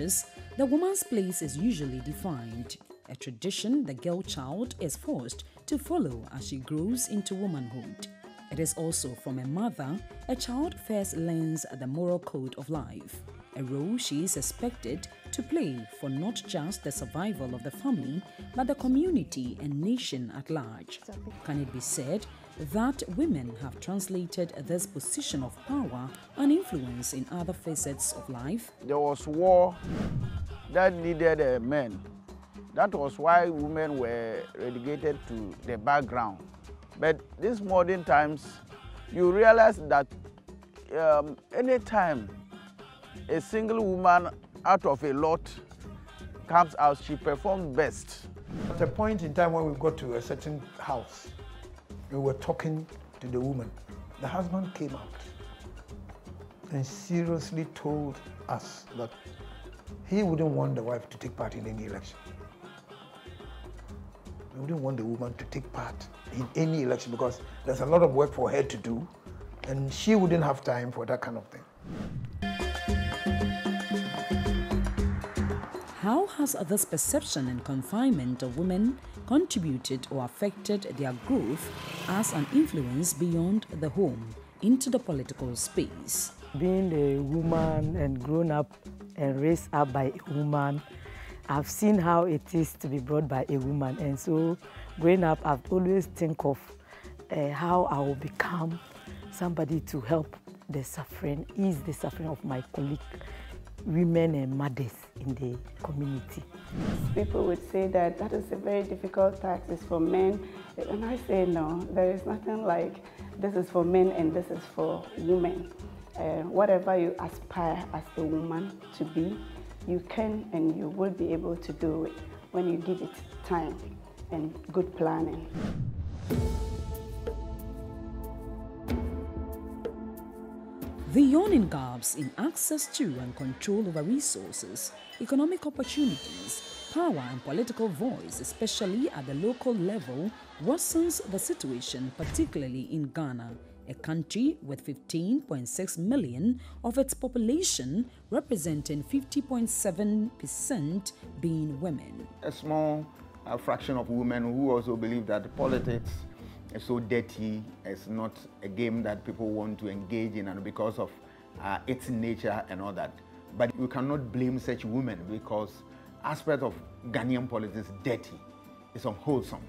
Cultures, the woman's place is usually defined, a tradition the girl child is forced to follow as she grows into womanhood. It is also from a mother a child first learns the moral code of life, a role she is expected to play for not just the survival of the family, but the community and nation at large. Can it be said that women have translated this position of power and influence in other facets of life? There was war that needed uh, men. That was why women were relegated to the background. But these modern times, you realize that um, anytime a single woman out of a lot comes out, she performs best. At a point in time when we got to a certain house, we were talking to the woman. The husband came out and seriously told us that he wouldn't want the wife to take part in any election. He wouldn't want the woman to take part in any election because there's a lot of work for her to do and she wouldn't have time for that kind of thing. Has this perception and confinement of women contributed or affected their growth as an influence beyond the home into the political space? Being a woman and grown up and raised up by a woman, I've seen how it is to be brought by a woman. And so growing up, I've always think of uh, how I will become somebody to help the suffering, ease the suffering of my colleague, women and mothers in the community. People would say that that is a very difficult task, it's for men. And I say no, there is nothing like this is for men and this is for women. Uh, whatever you aspire as a woman to be, you can and you will be able to do it when you give it time and good planning. The yawning gaps in access to and control over resources, economic opportunities, power and political voice, especially at the local level, worsens the situation, particularly in Ghana, a country with 15.6 million of its population, representing 50.7% being women. A small uh, fraction of women who also believe that politics so dirty, it's not a game that people want to engage in and because of uh, its nature and all that. But you cannot blame such women because aspect of Ghanaian politics is dirty, it's unwholesome,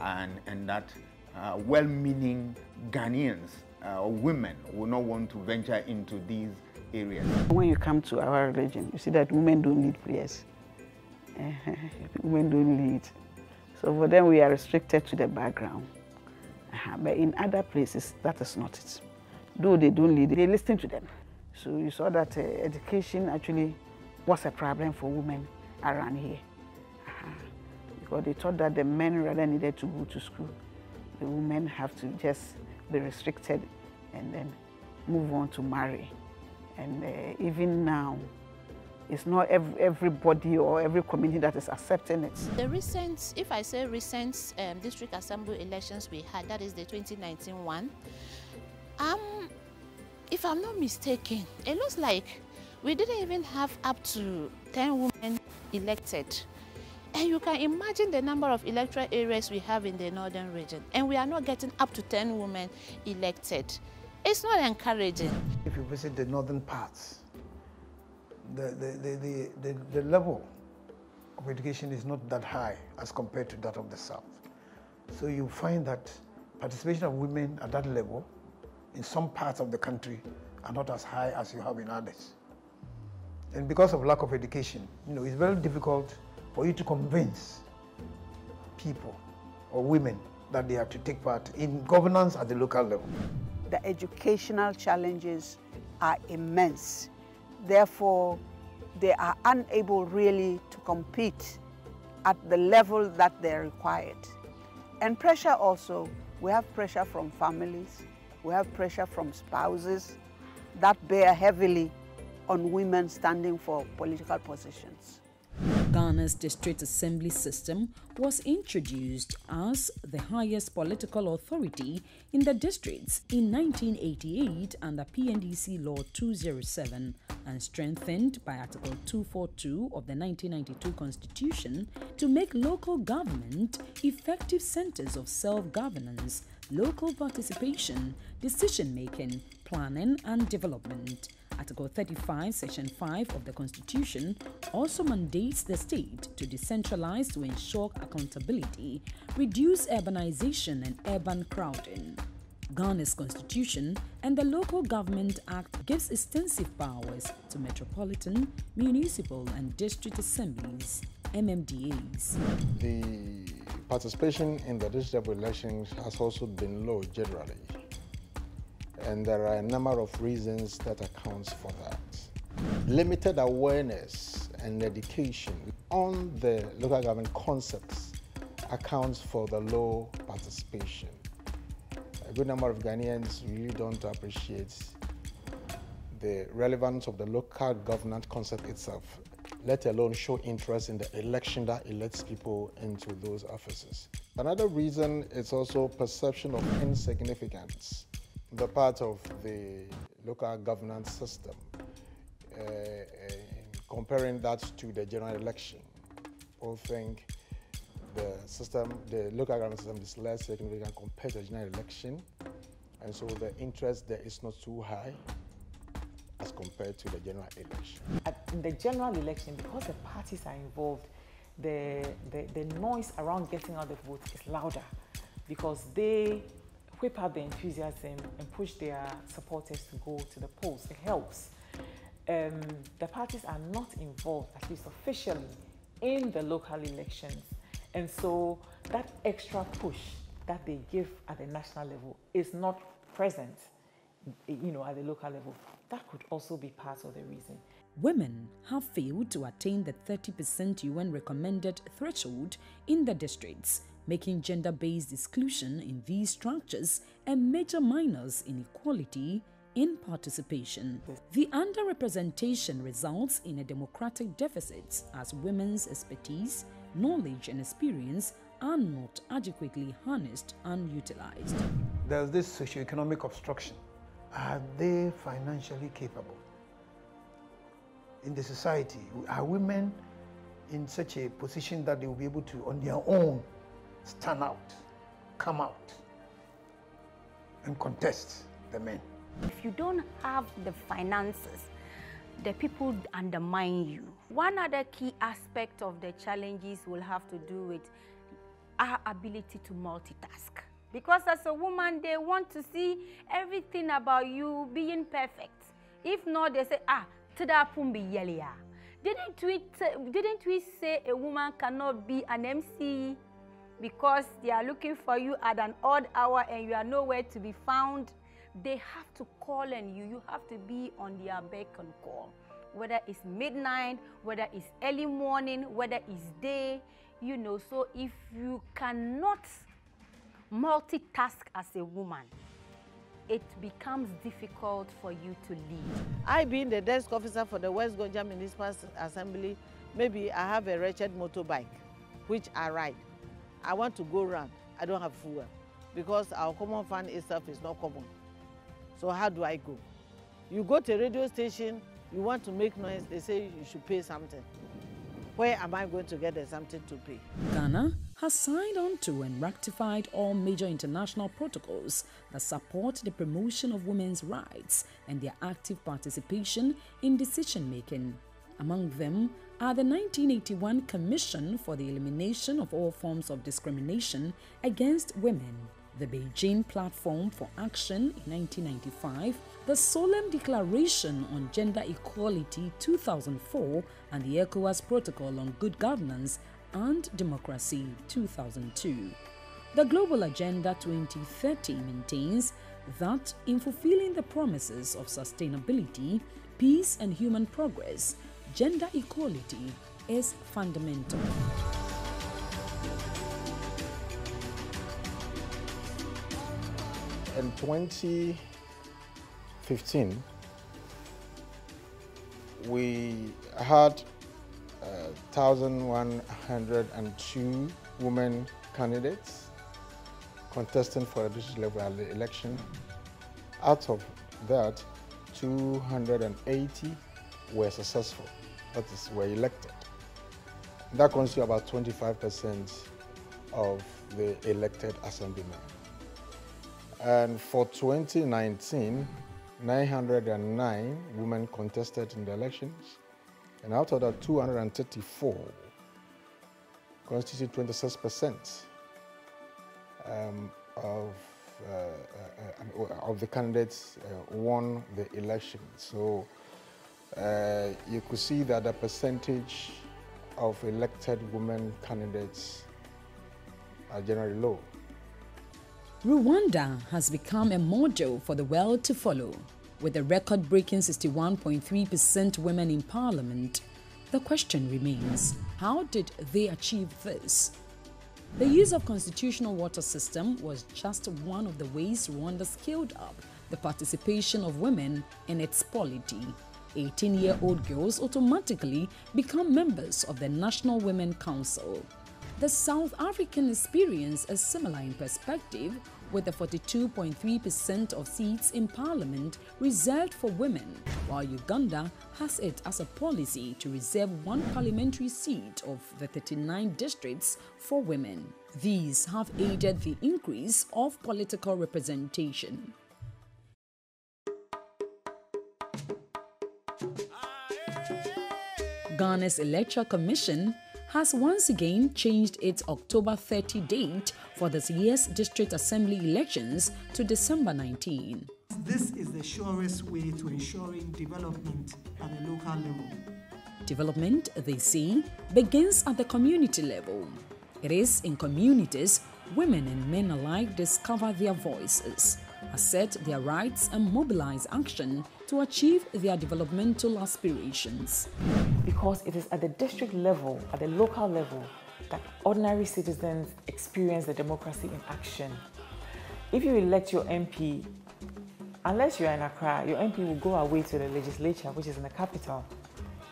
and, and that uh, well-meaning Ghanaians uh, or women will not want to venture into these areas. When you come to our religion, you see that women don't lead prayers. women don't lead. So for them, we are restricted to the background. Uh-huh. But in other places, that is not it. Though they don't lead, they listen to them. So you saw that uh, education actually was a problem for women around here. Uh-huh. Because they thought that the men rather needed to go to school. The women have to just be restricted and then move on to marry. And uh, even now, it's not every, everybody or every community that is accepting it. The recent, if I say recent um, district assembly elections we had, that is the 2019 one, um, if I'm not mistaken, it looks like we didn't even have up to 10 women elected. And you can imagine the number of electoral areas we have in the northern region, and we are not getting up to 10 women elected. It's not encouraging. If you visit the northern parts, the, the, the, the, level of education is not that high as compared to that of the south. So you find that participation of women at that level in some parts of the country are not as high as you have in others. And because of lack of education, you know, it's very difficult for you to convince people or women that they have to take part in governance at the local level. The educational challenges are immense. Therefore, they are unable really to compete at the level that they're required. And pressure also, we have pressure from families, we have pressure from spouses that bear heavily on women standing for political positions. Ghana's district assembly system was introduced as the highest political authority in the districts in 1988 under PNDC Law 207 and strengthened by Article 242 of the 1992 Constitution to make local government effective centers of self-governance, local participation, decision-making, planning and development. Article 35, Section 5 of the Constitution also mandates the state to decentralize to ensure accountability, reduce urbanization and urban crowding. Ghana's constitution and the Local Government Act gives extensive powers to metropolitan, municipal and district assemblies, MMDAs. The participation in the district elections has also been low generally and there are a number of reasons that accounts for that. Limited awareness and education on the local government concepts accounts for the low participation. A good number of Ghanaians really don't appreciate the relevance of the local government concept itself, let alone show interest in the election that elects people into those offices. Another reason is also perception of insignificance the part of the local governance system, uh, comparing that to the general election, people think the system, the local government system is less significant compared to the general election, and so the interest there is not too high as compared to the general election. At the general election, because the parties are involved, the, the, the noise around getting out the vote is louder because they whip up the enthusiasm and push their supporters to go to the polls. It helps. Um, the parties are not involved, at least officially, in the local elections. And so that extra push that they give at the national level is not present, you know, at the local level. That could also be part of the reason. Women have failed to attain the 30% UN recommended threshold in the districts making gender based exclusion in these structures a major minus inequality in participation. The underrepresentation results in a democratic deficit as women's expertise, knowledge, and experience are not adequately harnessed and utilized. There's this socio-economic obstruction. Are they financially capable? In the society, are women in such a position that they will be able to, on their own, stand out, come out, and contest the men. If you don't have the finances, the people undermine you. One other key aspect of the challenges will have to do with our ability to multitask. Because as a woman, they want to see everything about you being perfect. If not, they say, ah, tada pumbi yelia. Didn't we, didn't we say a woman cannot be an MC because they are looking for you at an odd hour and you are nowhere to be found, they have to call on you. You have to be on their beck and call. Whether it's midnight, whether it's early morning, whether it's day, you know. So if you cannot multitask as a woman, it becomes difficult for you to lead. I being the desk officer for the West Gonja Municipal Assembly, maybe I have a wretched motorbike, which I ride. I want to go around. I don't have fuel because our common fund itself is not common. So how do I go? You go to a radio station, you want to make noise, they say you should pay something. Where am I going to get the something to pay? Ghana has signed on to and ratified all major international protocols that support the promotion of women's rights and their active participation in decision making. Among them are the 1981 Commission for the Elimination of All Forms of Discrimination Against Women, the Beijing Platform for Action in 1995, the Solemn Declaration on Gender Equality 2004, and the ECOWAS Protocol on Good Governance and Democracy 2002. The Global Agenda 2030 maintains that in fulfilling the promises of sustainability, peace, and human progress, gender equality is fundamental. In 2015, we had uh, 1,102 women candidates contesting for a district level election. Out of that, 280 were successful, that is, were elected. That constitutes about 25% of the elected assemblymen. And for 2019, 909 women contested in the elections, and out of that, 234 constitute 26% um, of, uh, uh, uh, of the candidates uh, won the election. So uh, you could see that the percentage of elected women candidates are generally low. Rwanda has become a model for the world to follow. With a record breaking 61.3% women in parliament, the question remains how did they achieve this? The use of constitutional quota system was just one of the ways Rwanda scaled up the participation of women in its polity. 18-year-old girls automatically become members of the National Women Council. The South African experience is similar in perspective with the 42.3% of seats in parliament reserved for women, while Uganda has it as a policy to reserve one parliamentary seat of the 39 districts for women. These have aided the increase of political representation. Ghana's Electoral Commission has once again changed its October 30 date for this year's district assembly elections to December 19. This is the surest way to ensuring development at the local level. Development, they say, begins at the community level. It is in communities women and men alike discover their voices, assert their rights, and mobilize action to achieve their developmental aspirations. Because it is at the district level, at the local level, that ordinary citizens experience the democracy in action. If you elect your MP, unless you're in Accra, your MP will go away to the legislature, which is in the capital.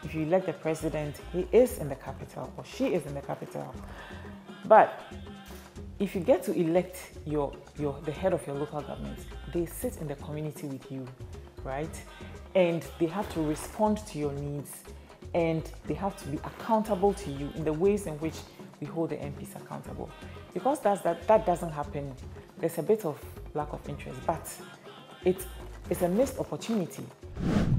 If you elect the president, he is in the capital or she is in the capital. But if you get to elect your, your, the head of your local government, they sit in the community with you, right? And they have to respond to your needs and they have to be accountable to you in the ways in which we hold the MPs accountable. Because that's, that, that doesn't happen, there's a bit of lack of interest, but it, it's a missed opportunity.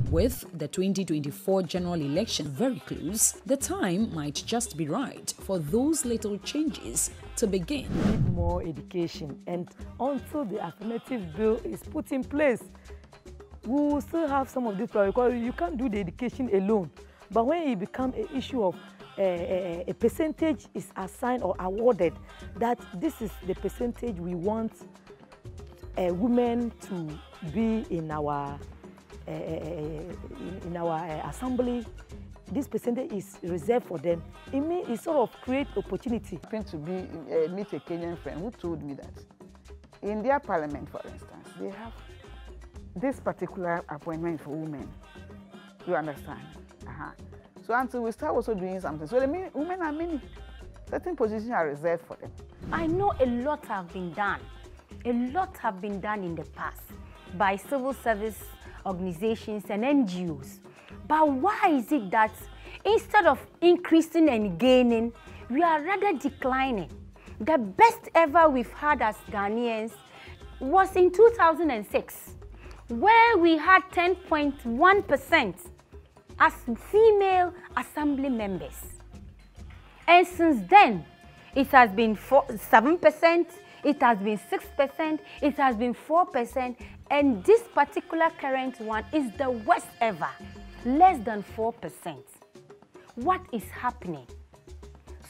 With the 2024 general election very close, the time might just be right for those little changes to begin. Need more education, and until the affirmative bill is put in place, we will still have some of this problem because you can't do the education alone. But when it becomes an issue of uh, a, a percentage is assigned or awarded, that this is the percentage we want uh, women to be in our uh, in our assembly, this percentage is reserved for them. It means it sort of create opportunity. I happened to be uh, meet a Kenyan friend who told me that in their parliament, for instance, they have this particular appointment for women. You understand? Uh-huh. So until we start also doing something, so the women are many. Certain positions are reserved for them. I know a lot have been done. A lot have been done in the past by civil service organizations and NGOs. But why is it that instead of increasing and gaining, we are rather declining? The best ever we've had as Ghanaians was in 2006, where we had 10.1% as female assembly members. And since then, it has been 4, 7%, it has been 6%, it has been 4%, and this particular current one is the worst ever, less than 4%. What is happening?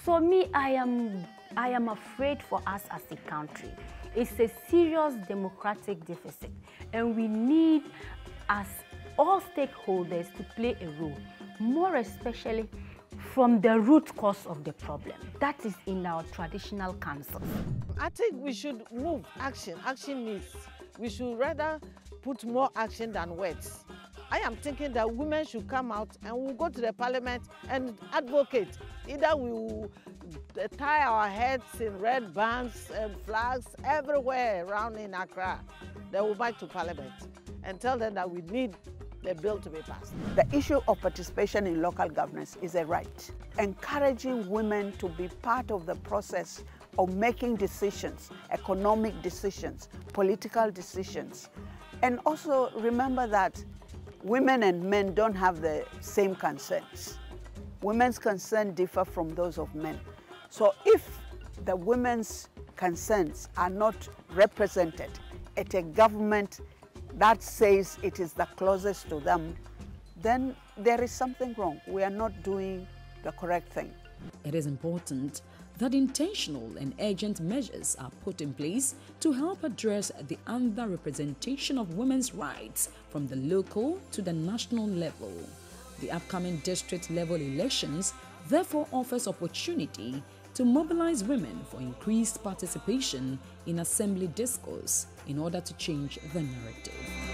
So me, I am, I am afraid for us as a country. It's a serious democratic deficit, and we need, as all stakeholders, to play a role, more especially from the root cause of the problem. That is in our traditional councils. I think we should move action. Action needs we should rather put more action than words. I am thinking that women should come out and we'll go to the parliament and advocate. Either we will uh, tie our heads in red bands and flags everywhere around in Accra. Then we'll back to parliament and tell them that we need the bill to be passed. The issue of participation in local governance is a right. Encouraging women to be part of the process of making decisions, economic decisions, political decisions. And also remember that women and men don't have the same concerns. Women's concerns differ from those of men. So if the women's concerns are not represented at a government that says it is the closest to them, then there is something wrong. We are not doing the correct thing. It is important that intentional and urgent measures are put in place to help address the underrepresentation of women's rights from the local to the national level. The upcoming district level elections therefore offers opportunity to mobilize women for increased participation in assembly discourse in order to change the narrative.